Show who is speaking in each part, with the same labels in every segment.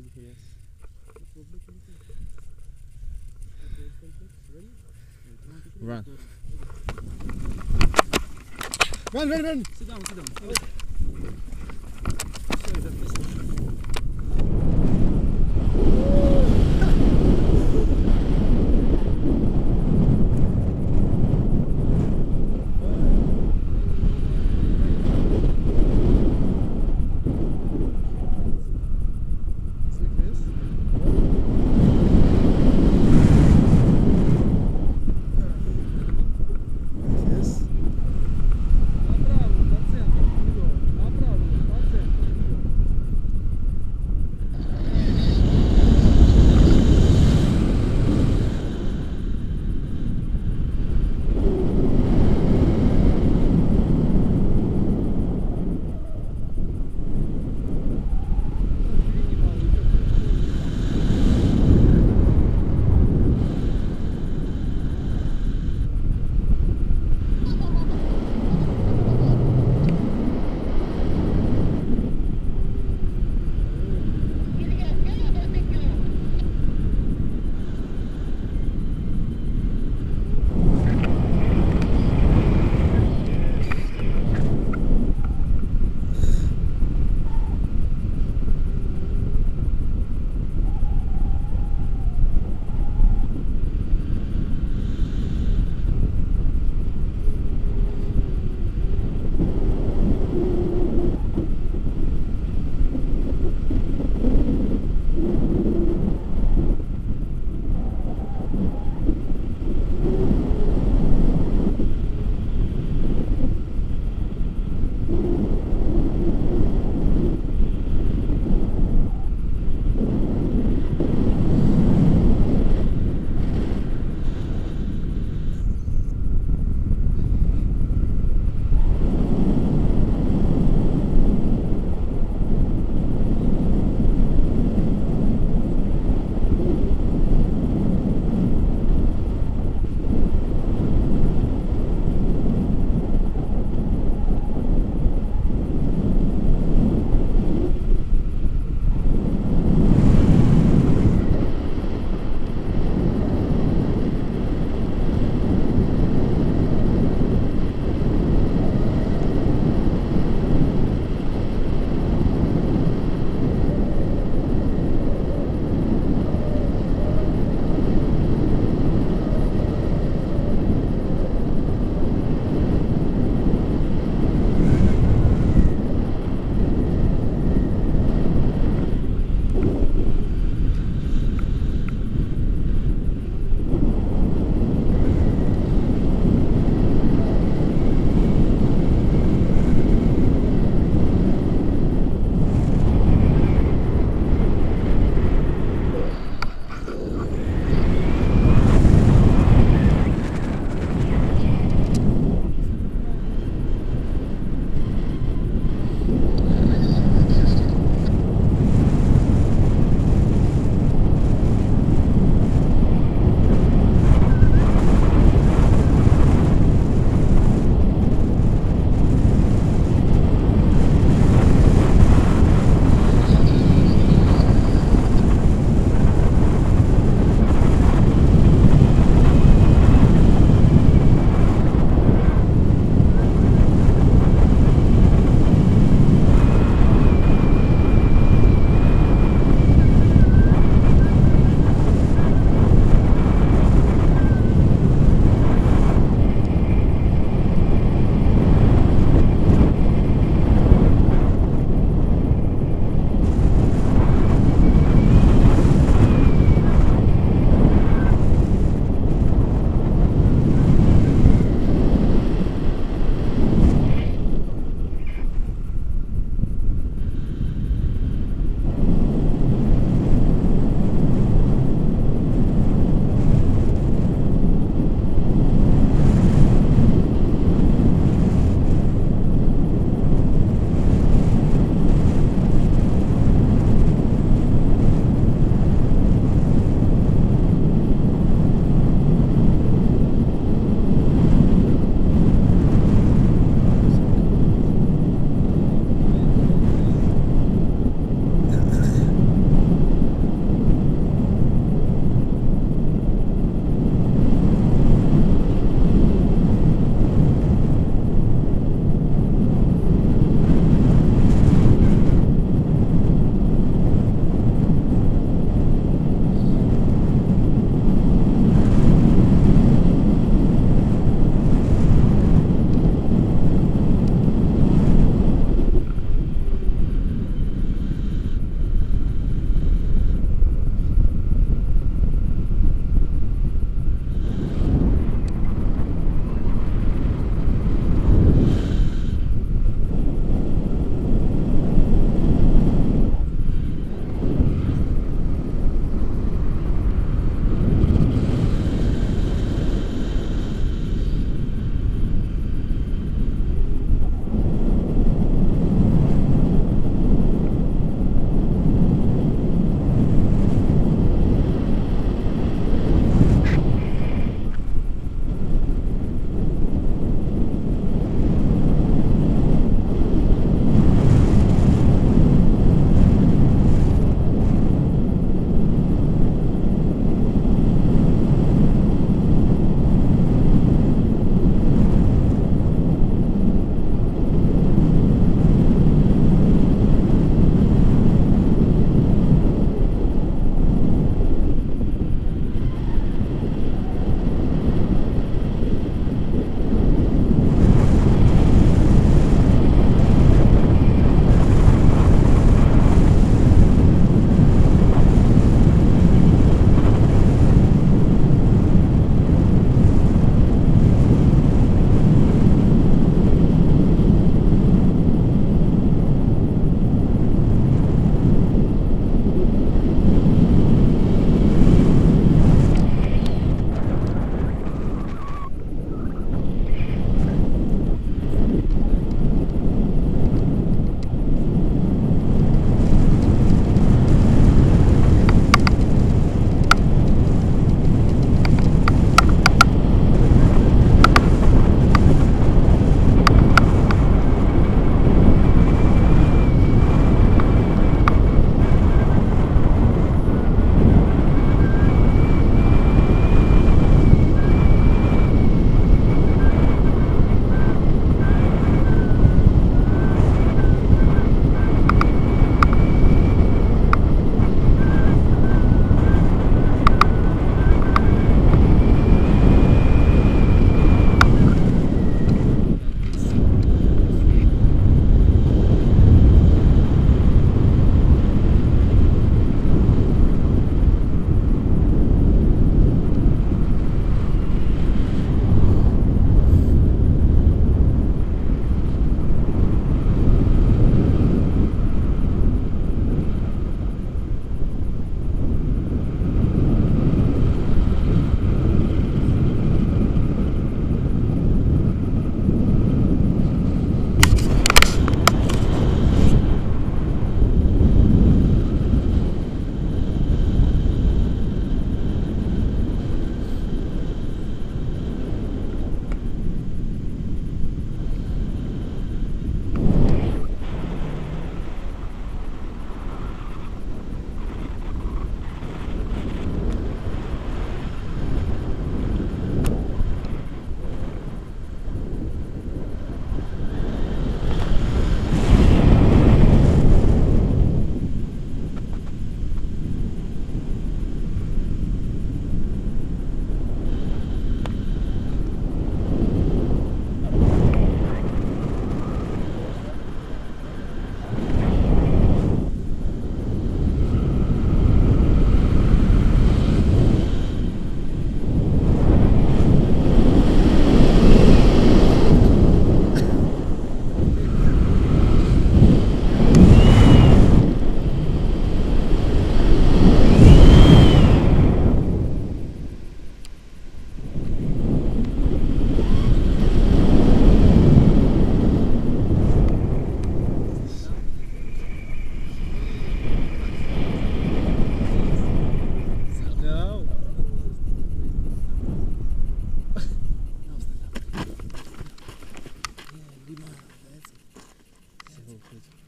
Speaker 1: good, yes. Run.
Speaker 2: Run, run, run!
Speaker 1: Sit down, sit down.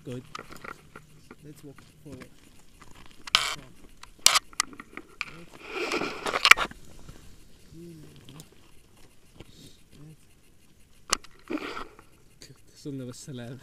Speaker 2: Good.
Speaker 1: Let's walk forward.
Speaker 2: Det var salad.